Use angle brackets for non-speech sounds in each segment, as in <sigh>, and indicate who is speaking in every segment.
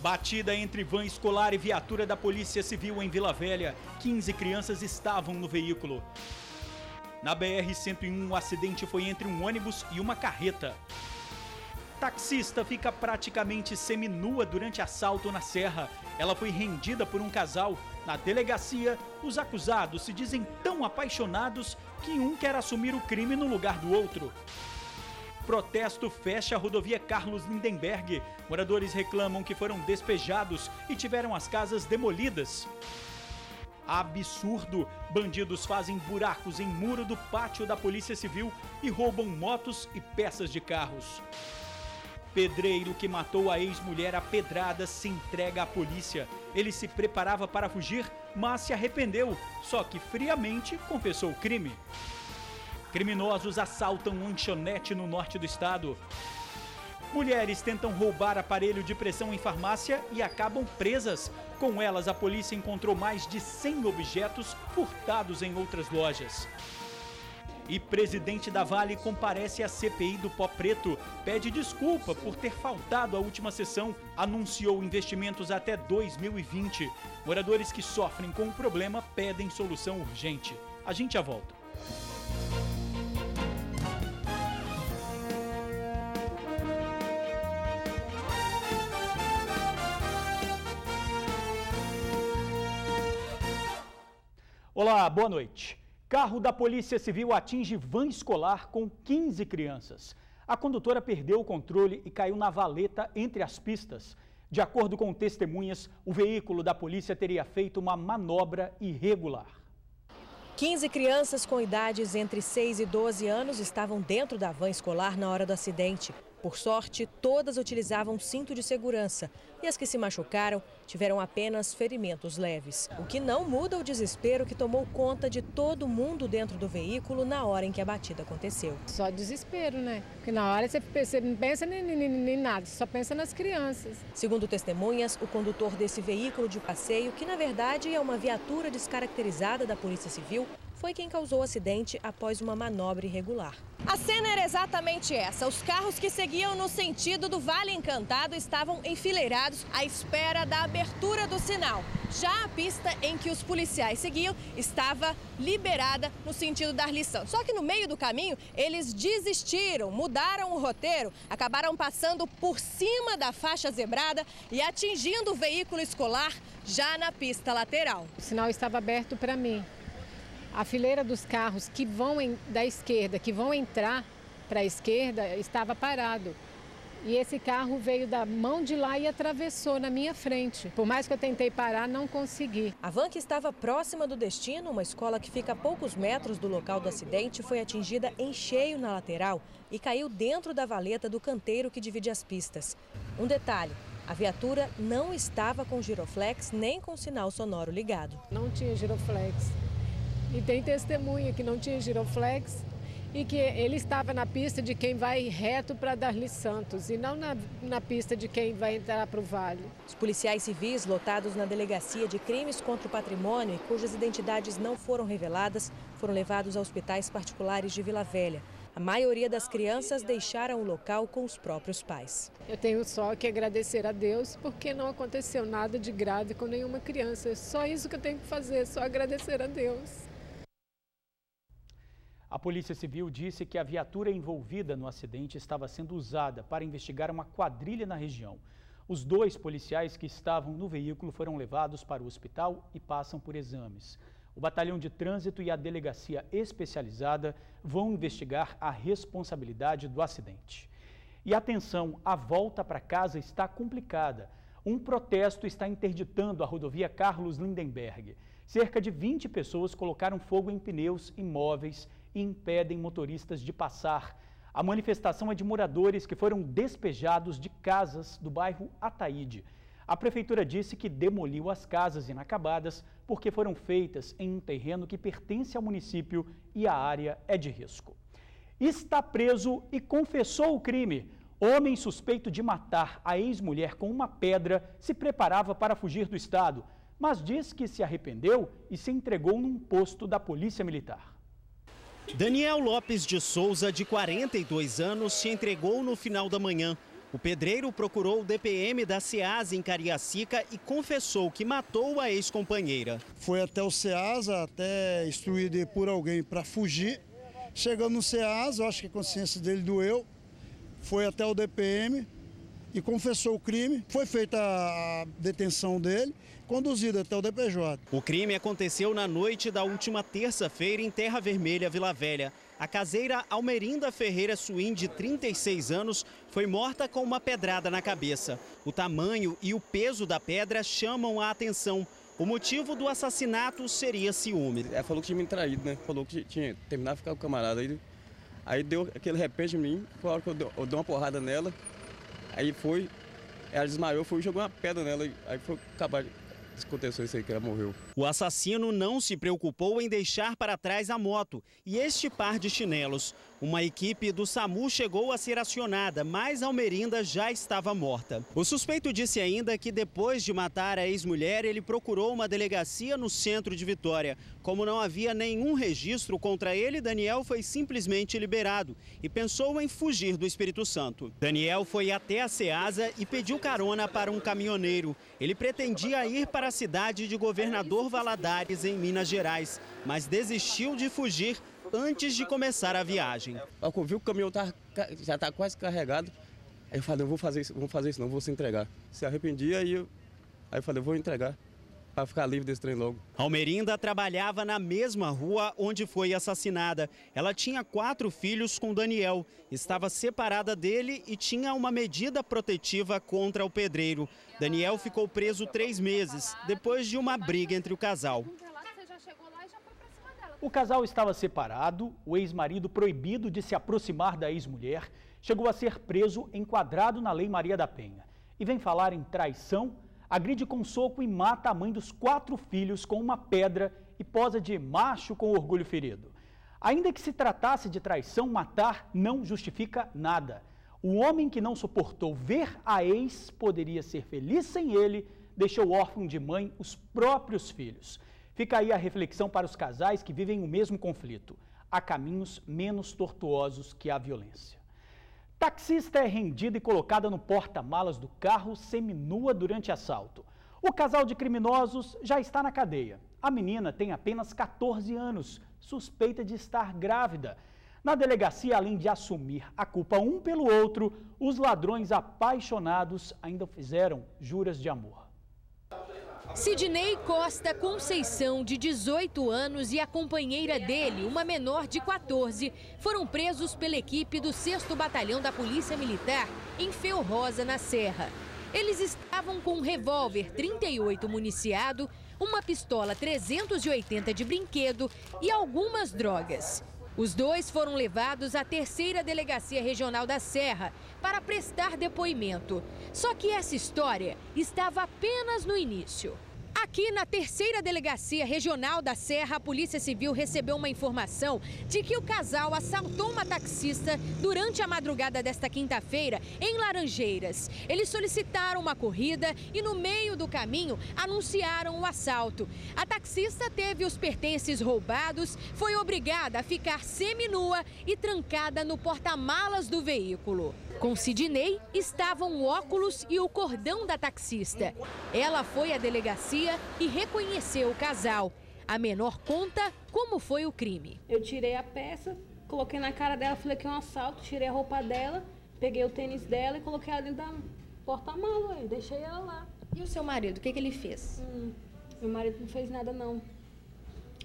Speaker 1: Batida entre van escolar e viatura da Polícia Civil em Vila Velha. 15 crianças estavam no veículo. Na BR-101, o acidente foi entre um ônibus e uma carreta. Taxista fica praticamente seminua durante assalto na Serra. Ela foi rendida por um casal. Na delegacia, os acusados se dizem tão apaixonados que um quer assumir o crime no lugar do outro. Protesto fecha a rodovia Carlos Lindenberg. Moradores reclamam que foram despejados e tiveram as casas demolidas. Absurdo! Bandidos fazem buracos em muro do pátio da Polícia Civil e roubam motos e peças de carros. Pedreiro que matou a ex-mulher a pedrada se entrega à polícia. Ele se preparava para fugir, mas se arrependeu, só que friamente confessou o crime. Criminosos assaltam lanchonete no norte do estado. Mulheres tentam roubar aparelho de pressão em farmácia e acabam presas. Com elas, a polícia encontrou mais de 100 objetos furtados em outras lojas. E presidente da Vale comparece à CPI do Pó Preto, pede desculpa por ter faltado à última sessão, anunciou investimentos até 2020. Moradores que sofrem com o problema pedem solução urgente. A gente já volta. Olá, boa noite. Carro da Polícia Civil atinge van escolar com 15 crianças. A condutora perdeu o controle e caiu na valeta entre as pistas. De acordo com testemunhas, o veículo da polícia teria feito uma manobra irregular.
Speaker 2: 15 crianças com idades entre 6 e 12 anos estavam dentro da van escolar na hora do acidente. Por sorte, todas utilizavam cinto de segurança e as que se machucaram tiveram apenas ferimentos leves. O que não muda o desespero que tomou conta de todo mundo dentro do veículo na hora em que a batida aconteceu.
Speaker 3: Só desespero, né? Porque na hora você, você não pensa nem, nem, nem nada, só pensa nas crianças.
Speaker 2: Segundo testemunhas, o condutor desse veículo de passeio, que na verdade é uma viatura descaracterizada da Polícia Civil, foi quem causou o acidente após uma manobra irregular. A cena era exatamente essa. Os carros que seguiam no sentido do Vale Encantado estavam enfileirados à espera da abertura do sinal. Já a pista em que os policiais seguiam estava liberada no sentido da Arlição. Só que no meio do caminho eles desistiram, mudaram o roteiro, acabaram passando por cima da faixa zebrada e atingindo o veículo escolar já na pista lateral.
Speaker 3: O sinal estava aberto para mim a fileira dos carros que vão em, da esquerda, que vão entrar para a esquerda, estava parado. E esse carro veio da mão de lá e atravessou na minha frente. Por mais que eu tentei parar, não consegui.
Speaker 2: A van que estava próxima do destino, uma escola que fica a poucos metros do local do acidente, foi atingida em cheio na lateral e caiu dentro da valeta do canteiro que divide as pistas. Um detalhe: a viatura não estava com giroflex nem com sinal sonoro ligado.
Speaker 3: Não tinha giroflex. E tem testemunha que não tinha giroflex e que ele estava na pista de quem vai reto para Darli Santos e não na, na pista de quem vai entrar para o Vale.
Speaker 2: Os policiais civis lotados na delegacia de crimes contra o patrimônio e cujas identidades não foram reveladas foram levados a hospitais particulares de Vila Velha. A maioria das crianças deixaram o local com os próprios pais.
Speaker 3: Eu tenho só que agradecer a Deus porque não aconteceu nada de grave com nenhuma criança. É só isso que eu tenho que fazer, só agradecer a Deus.
Speaker 1: A Polícia Civil disse que a viatura envolvida no acidente estava sendo usada para investigar uma quadrilha na região. Os dois policiais que estavam no veículo foram levados para o hospital e passam por exames. O Batalhão de Trânsito e a Delegacia Especializada vão investigar a responsabilidade do acidente. E atenção, a volta para casa está complicada. Um protesto está interditando a rodovia Carlos Lindenberg. Cerca de 20 pessoas colocaram fogo em pneus imóveis e impedem motoristas de passar. A manifestação é de moradores que foram despejados de casas do bairro Ataíde. A prefeitura disse que demoliu as casas inacabadas porque foram feitas em um terreno que pertence ao município e a área é de risco. Está preso e confessou o crime. Homem suspeito de matar a ex-mulher com uma pedra se preparava para fugir do estado, mas diz que se arrependeu e se entregou num posto da Polícia Militar.
Speaker 4: Daniel Lopes de Souza, de 42 anos, se entregou no final da manhã. O pedreiro procurou o DPM da SEASA em Cariacica e confessou que matou a ex-companheira.
Speaker 5: Foi até o SEASA, até instruído por alguém para fugir. Chegando no SEASA, acho que a consciência dele doeu, foi até o DPM e confessou o crime. Foi feita a detenção dele, conduzido até o DPJ.
Speaker 4: O crime aconteceu na noite da última terça-feira em Terra Vermelha, Vila Velha. A caseira Almerinda Ferreira Suim, de 36 anos, foi morta com uma pedrada na cabeça. O tamanho e o peso da pedra chamam a atenção. O motivo do assassinato seria ciúme.
Speaker 6: Ela falou que tinha me traído, né? Falou que tinha terminado de ficar com o camarada. Aí, aí deu aquele repente em mim, foi a hora que eu dei, eu dei uma porrada nela. Aí foi, ela desmaiou, foi e jogou uma pedra nela. Aí foi acabar aconteceu isso aí, que ela morreu.
Speaker 4: O assassino não se preocupou em deixar para trás a moto e este par de chinelos. Uma equipe do SAMU chegou a ser acionada, mas Almerinda já estava morta. O suspeito disse ainda que depois de matar a ex-mulher, ele procurou uma delegacia no centro de Vitória. Como não havia nenhum registro contra ele, Daniel foi simplesmente liberado e pensou em fugir do Espírito Santo. Daniel foi até a Ceasa e pediu carona para um caminhoneiro. Ele pretendia ir para a cidade de Governador Valadares, em Minas Gerais, mas desistiu de fugir antes de começar a viagem.
Speaker 6: Eu vi que o caminhão tá, já está quase carregado. Aí eu falei, eu vou fazer isso, vou fazer isso não, vou se entregar. Se arrependia, aí eu, aí eu falei, eu vou entregar para ficar livre desse trem logo.
Speaker 4: Almerinda trabalhava na mesma rua onde foi assassinada. Ela tinha quatro filhos com Daniel, estava separada dele e tinha uma medida protetiva contra o pedreiro. Daniel ficou preso três meses, depois de uma briga entre o casal.
Speaker 1: O casal estava separado, o ex-marido proibido de se aproximar da ex-mulher, chegou a ser preso enquadrado na Lei Maria da Penha. E vem falar em traição, agride com soco e mata a mãe dos quatro filhos com uma pedra e posa de macho com orgulho ferido. Ainda que se tratasse de traição, matar não justifica nada. O homem que não suportou ver a ex poderia ser feliz sem ele, deixou órfão de mãe os próprios filhos. Fica aí a reflexão para os casais que vivem o mesmo conflito. Há caminhos menos tortuosos que a violência. Taxista é rendida e colocada no porta-malas do carro seminua durante assalto. O casal de criminosos já está na cadeia. A menina tem apenas 14 anos, suspeita de estar grávida. Na delegacia, além de assumir a culpa um pelo outro, os ladrões apaixonados ainda fizeram juras de amor.
Speaker 7: Sidney Costa Conceição, de 18 anos, e a companheira dele, uma menor de 14, foram presos pela equipe do 6 Batalhão da Polícia Militar em Feu Rosa, na Serra. Eles estavam com um revólver 38 municiado, uma pistola 380 de brinquedo e algumas drogas. Os dois foram levados à terceira delegacia regional da Serra para prestar depoimento. Só que essa história estava apenas no início. Aqui na terceira delegacia regional da Serra, a Polícia Civil recebeu uma informação de que o casal assaltou uma taxista durante a madrugada desta quinta-feira em Laranjeiras. Eles solicitaram uma corrida e no meio do caminho anunciaram o assalto. A taxista teve os pertences roubados, foi obrigada a ficar seminua e trancada no porta-malas do veículo. Com Sidney estavam o óculos e o cordão da taxista. Ela foi à delegacia e reconheceu o casal. A menor conta como foi o crime.
Speaker 8: Eu tirei a peça, coloquei na cara dela, falei que é um assalto, tirei a roupa dela, peguei o tênis dela e coloquei ela dentro da porta-mala, deixei ela lá.
Speaker 7: E o seu marido, o que, que ele fez?
Speaker 8: Hum, meu marido não fez nada não.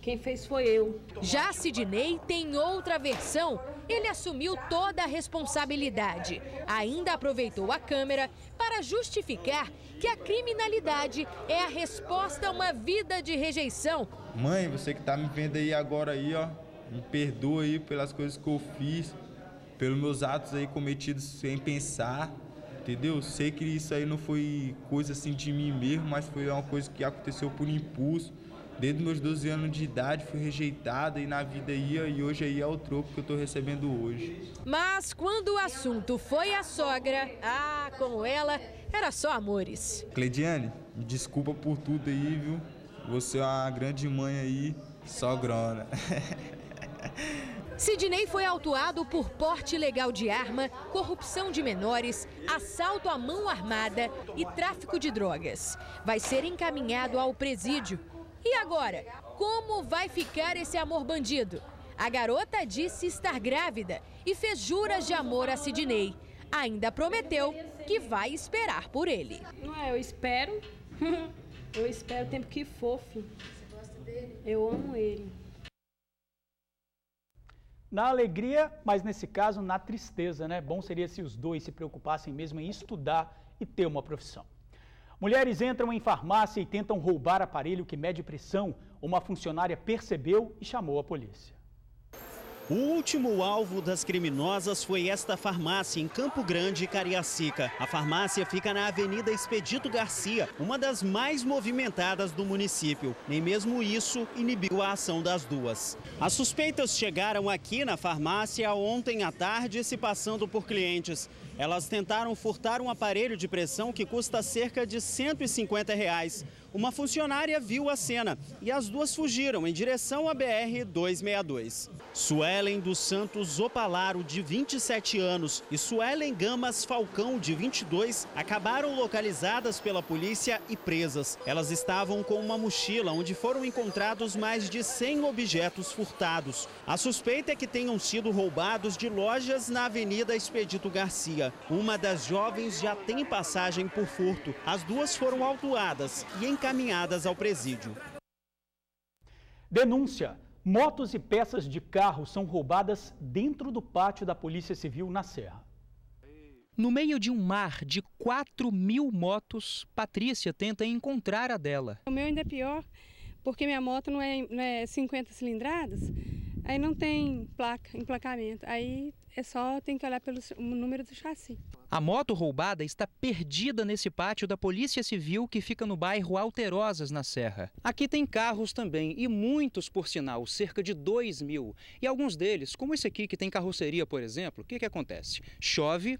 Speaker 8: Quem fez foi eu.
Speaker 7: Já Sidney tem outra versão. Ele assumiu toda a responsabilidade. Ainda aproveitou a câmera para justificar que a criminalidade é a resposta a uma vida de rejeição.
Speaker 9: Mãe, você que está me vendo aí agora aí, ó, me perdoa aí pelas coisas que eu fiz, pelos meus atos aí cometidos sem pensar, entendeu? Sei que isso aí não foi coisa assim de mim mesmo, mas foi uma coisa que aconteceu por impulso. Desde meus 12 anos de idade fui rejeitada e na vida ia e hoje aí é o troco que eu estou recebendo hoje.
Speaker 7: Mas quando o assunto foi a sogra, ah, com ela era só amores.
Speaker 9: Cleidiane, desculpa por tudo aí, viu? Você é uma grande mãe aí, sogrona. <laughs>
Speaker 7: Sidney foi autuado por porte ilegal de arma, corrupção de menores, assalto à mão armada e tráfico de drogas. Vai ser encaminhado ao presídio. E agora, como vai ficar esse amor bandido? A garota disse estar grávida e fez juras de amor a Sidney. Ainda prometeu que vai esperar por ele.
Speaker 8: Não é, eu espero. <laughs> eu espero o tempo que for, filho. Você gosta dele? Eu amo ele
Speaker 1: na alegria, mas nesse caso na tristeza, né? Bom seria se os dois se preocupassem mesmo em estudar e ter uma profissão. Mulheres entram em farmácia e tentam roubar aparelho que mede pressão. Uma funcionária percebeu e chamou a polícia.
Speaker 4: O último alvo das criminosas foi esta farmácia em Campo Grande, Cariacica. A farmácia fica na Avenida Expedito Garcia, uma das mais movimentadas do município. Nem mesmo isso inibiu a ação das duas. As suspeitas chegaram aqui na farmácia ontem à tarde, se passando por clientes. Elas tentaram furtar um aparelho de pressão que custa cerca de 150 reais. Uma funcionária viu a cena e as duas fugiram em direção à BR-262. Suelen dos Santos Opalaro, de 27 anos, e Suelen Gamas Falcão, de 22, acabaram localizadas pela polícia e presas. Elas estavam com uma mochila onde foram encontrados mais de 100 objetos furtados. A suspeita é que tenham sido roubados de lojas na Avenida Expedito Garcia. Uma das jovens já tem passagem por furto. As duas foram autuadas e encaminhadas ao presídio.
Speaker 1: Denúncia. Motos e peças de carro são roubadas dentro do pátio da Polícia Civil na Serra.
Speaker 10: No meio de um mar de 4 mil motos, Patrícia tenta encontrar a dela.
Speaker 8: O meu ainda é pior, porque minha moto não é, não é 50 cilindradas, aí não tem placa, emplacamento. Aí é só tem que olhar pelo número do chassi.
Speaker 10: A moto roubada está perdida nesse pátio da Polícia Civil que fica no bairro Alterosas, na Serra. Aqui tem carros também, e muitos, por sinal, cerca de 2 mil. E alguns deles, como esse aqui que tem carroceria, por exemplo, o que, que acontece? Chove,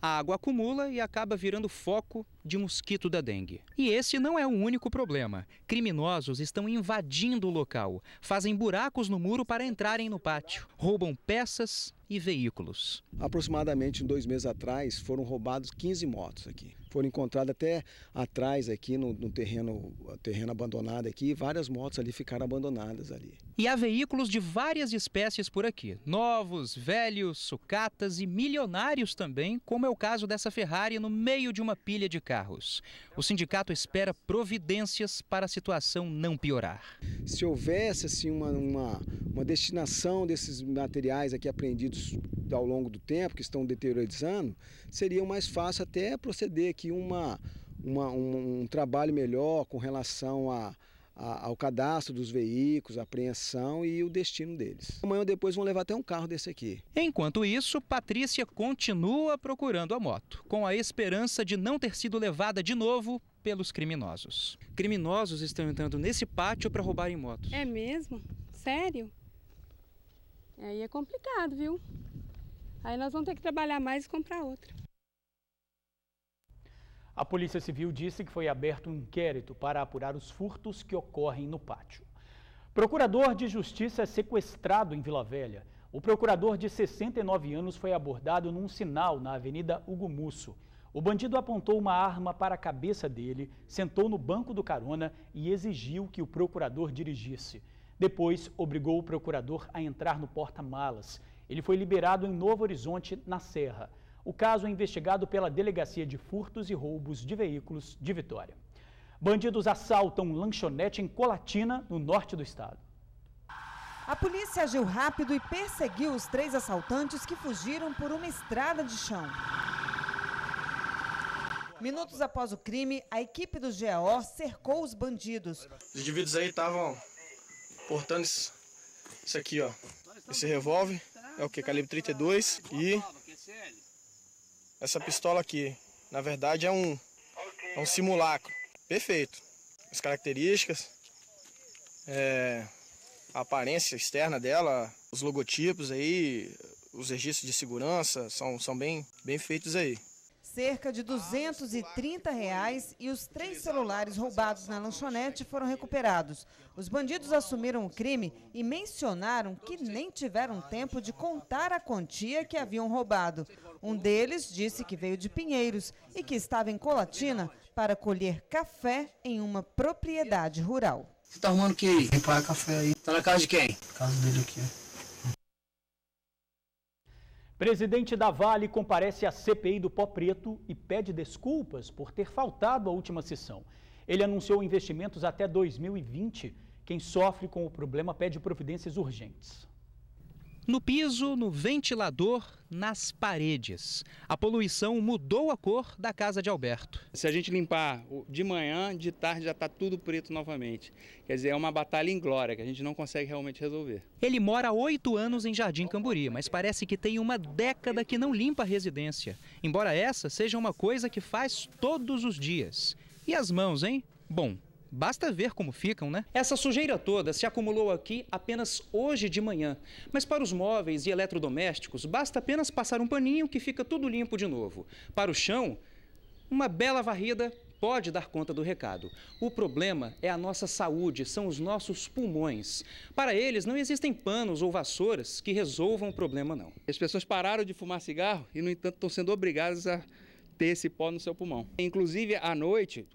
Speaker 10: a água acumula e acaba virando foco de mosquito da dengue. E esse não é o único problema. Criminosos estão invadindo o local, fazem buracos no muro para entrarem no pátio, roubam peças, e veículos.
Speaker 11: Aproximadamente dois meses atrás foram roubados 15 motos aqui. Foram encontradas até atrás aqui no, no terreno, terreno abandonado aqui, várias motos ali ficaram abandonadas ali.
Speaker 10: E há veículos de várias espécies por aqui, novos, velhos, sucatas e milionários também, como é o caso dessa Ferrari no meio de uma pilha de carros. O sindicato espera providências para a situação não piorar.
Speaker 11: Se houvesse assim uma, uma, uma destinação desses materiais aqui apreendidos ao longo do tempo, que estão deteriorando, seria mais fácil até proceder aqui uma, uma um, um, trabalho melhor com relação a, a, ao cadastro dos veículos, a apreensão e o destino deles. Amanhã ou depois vão levar até um carro desse aqui.
Speaker 10: Enquanto isso, Patrícia continua procurando a moto, com a esperança de não ter sido levada de novo pelos criminosos. Criminosos estão entrando nesse pátio para roubarem motos.
Speaker 8: É mesmo? Sério? Aí é complicado, viu? Aí nós vamos ter que trabalhar mais e comprar outra.
Speaker 1: A Polícia Civil disse que foi aberto um inquérito para apurar os furtos que ocorrem no pátio. Procurador de Justiça é sequestrado em Vila Velha. O procurador de 69 anos foi abordado num sinal na Avenida Hugo Musso. O bandido apontou uma arma para a cabeça dele, sentou no banco do carona e exigiu que o procurador dirigisse. Depois, obrigou o procurador a entrar no porta-malas. Ele foi liberado em Novo Horizonte, na Serra. O caso é investigado pela Delegacia de Furtos e Roubos de Veículos de Vitória. Bandidos assaltam lanchonete em Colatina, no norte do estado.
Speaker 12: A polícia agiu rápido e perseguiu os três assaltantes que fugiram por uma estrada de chão. Minutos após o crime, a equipe do GAO cercou os bandidos.
Speaker 13: Os indivíduos aí estavam portando isso, isso aqui, ó. Esse revólver é o que? Calibre 32 e essa pistola aqui, na verdade é um, é um simulacro. Perfeito. As características, é, a aparência externa dela, os logotipos aí, os registros de segurança são, são bem, bem feitos aí.
Speaker 12: Cerca de 230 reais e os três celulares roubados na lanchonete foram recuperados. Os bandidos assumiram o crime e mencionaram que nem tiveram tempo de contar a quantia que haviam roubado. Um deles disse que veio de Pinheiros e que estava em Colatina para colher café em uma propriedade rural.
Speaker 14: Você está arrumando o que aí? Reparar café aí. Está na casa de quem?
Speaker 15: Casa dele aqui.
Speaker 1: Presidente da Vale comparece à CPI do Pó Preto e pede desculpas por ter faltado à última sessão. Ele anunciou investimentos até 2020. Quem sofre com o problema pede providências urgentes.
Speaker 10: No piso, no ventilador, nas paredes. A poluição mudou a cor da casa de Alberto.
Speaker 16: Se a gente limpar de manhã, de tarde já está tudo preto novamente. Quer dizer, é uma batalha inglória que a gente não consegue realmente resolver.
Speaker 10: Ele mora há oito anos em Jardim Camburi, mas parece que tem uma década que não limpa a residência. Embora essa seja uma coisa que faz todos os dias. E as mãos, hein? Bom, Basta ver como ficam, né? Essa sujeira toda se acumulou aqui apenas hoje de manhã. Mas para os móveis e eletrodomésticos, basta apenas passar um paninho que fica tudo limpo de novo. Para o chão, uma bela varrida pode dar conta do recado. O problema é a nossa saúde, são os nossos pulmões. Para eles, não existem panos ou vassouras que resolvam o problema, não.
Speaker 16: As pessoas pararam de fumar cigarro e, no entanto, estão sendo obrigadas a ter esse pó no seu pulmão. Inclusive, à noite,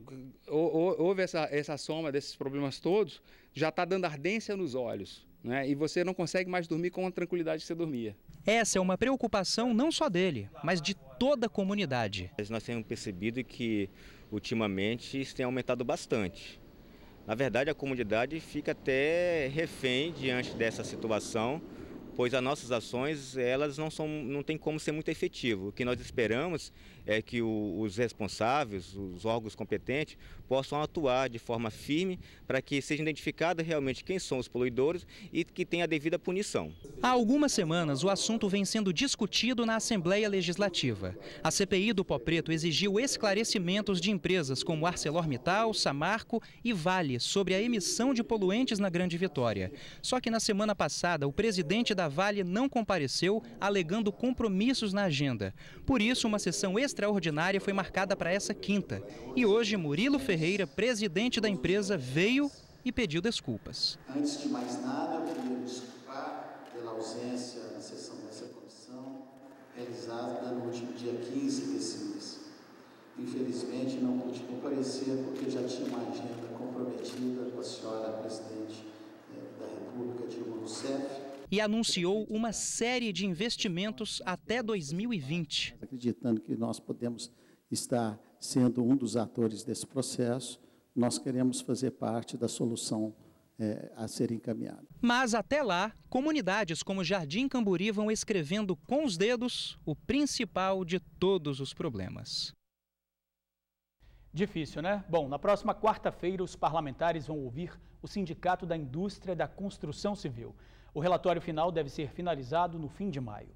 Speaker 16: houve essa, essa soma desses problemas todos, já está dando ardência nos olhos. Né? E você não consegue mais dormir com a tranquilidade que você dormia.
Speaker 10: Essa é uma preocupação não só dele, mas de toda a comunidade.
Speaker 17: Nós temos percebido que, ultimamente, isso tem aumentado bastante. Na verdade, a comunidade fica até refém diante dessa situação, pois as nossas ações elas não são não tem como ser muito efetivo. O que nós esperamos é que o, os responsáveis, os órgãos competentes possam atuar de forma firme para que seja identificado realmente quem são os poluidores e que tenha a devida punição.
Speaker 10: Há algumas semanas o assunto vem sendo discutido na Assembleia Legislativa. A CPI do Pó Preto exigiu esclarecimentos de empresas como ArcelorMittal, Samarco e Vale sobre a emissão de poluentes na Grande Vitória. Só que na semana passada o presidente da Vale não compareceu, alegando compromissos na agenda. Por isso, uma sessão extraordinária foi marcada para essa quinta. E hoje, Murilo Ferreira, presidente da empresa, veio e pediu desculpas.
Speaker 18: Antes de mais nada, eu queria me desculpar pela ausência na sessão dessa comissão, realizada no último dia 15 desse mês. Infelizmente, não pude comparecer porque já tinha uma agenda comprometida com a senhora presidente eh, da República, Dilma Rousseff,
Speaker 10: e anunciou uma série de investimentos até 2020.
Speaker 18: Acreditando que nós podemos estar sendo um dos atores desse processo, nós queremos fazer parte da solução é, a ser encaminhada.
Speaker 10: Mas até lá, comunidades como Jardim Camburi vão escrevendo com os dedos o principal de todos os problemas.
Speaker 1: Difícil, né? Bom, na próxima quarta-feira, os parlamentares vão ouvir o Sindicato da Indústria da Construção Civil. O relatório final deve ser finalizado no fim de maio.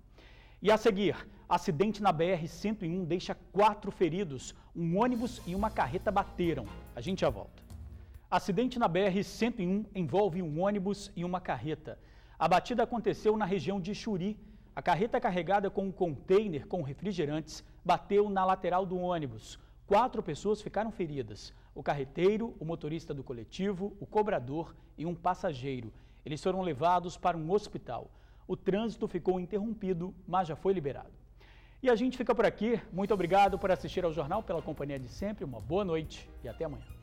Speaker 1: E a seguir, acidente na BR-101 deixa quatro feridos. Um ônibus e uma carreta bateram. A gente já volta. Acidente na BR-101 envolve um ônibus e uma carreta. A batida aconteceu na região de Xuri. A carreta carregada com um container com refrigerantes bateu na lateral do ônibus. Quatro pessoas ficaram feridas: o carreteiro, o motorista do coletivo, o cobrador e um passageiro. Eles foram levados para um hospital. O trânsito ficou interrompido, mas já foi liberado. E a gente fica por aqui. Muito obrigado por assistir ao jornal, pela companhia de sempre. Uma boa noite e até amanhã.